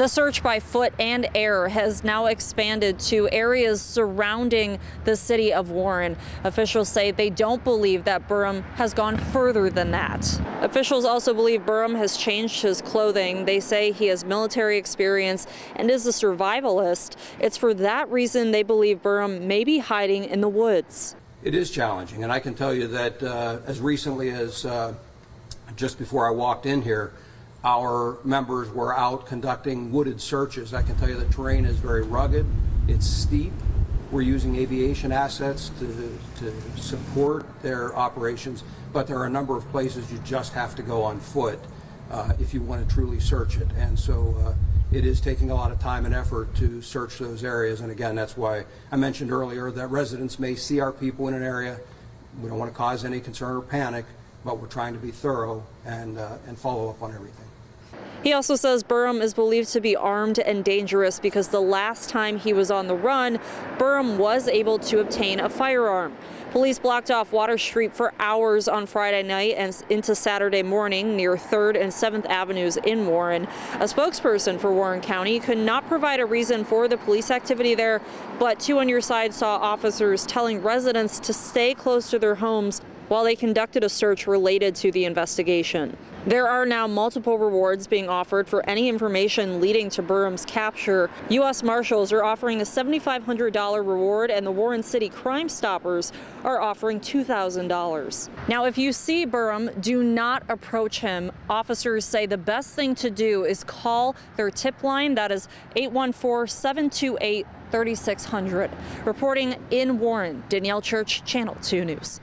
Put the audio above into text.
The search by foot and air has now expanded to areas surrounding the city of Warren. Officials say they don't believe that Burham has gone further than that. Officials also believe Burham has changed his clothing. They say he has military experience and is a survivalist. It's for that reason they believe Burham may be hiding in the woods. It is challenging, and I can tell you that uh, as recently as uh, just before I walked in here, our members were out conducting wooded searches. I can tell you the terrain is very rugged, it's steep. We're using aviation assets to, to support their operations, but there are a number of places you just have to go on foot uh, if you want to truly search it. And so uh, it is taking a lot of time and effort to search those areas. And again, that's why I mentioned earlier that residents may see our people in an area. We don't want to cause any concern or panic, but we're trying to be thorough and, uh, and follow up on everything. He also says Burham is believed to be armed and dangerous because the last time he was on the run, Burham was able to obtain a firearm. Police blocked off Water Street for hours on Friday night and into Saturday morning near 3rd and 7th Avenues in Warren. A spokesperson for Warren County could not provide a reason for the police activity there, but Two on Your Side saw officers telling residents to stay close to their homes while they conducted a search related to the investigation. There are now multiple rewards being offered for any information leading to Burham's capture. U.S. Marshals are offering a $7,500 reward, and the Warren City Crime Stoppers are offering $2,000. Now, if you see Burham, do not approach him. Officers say the best thing to do is call their tip line. That is 814 728 3600. Reporting in Warren, Danielle Church, Channel 2 News.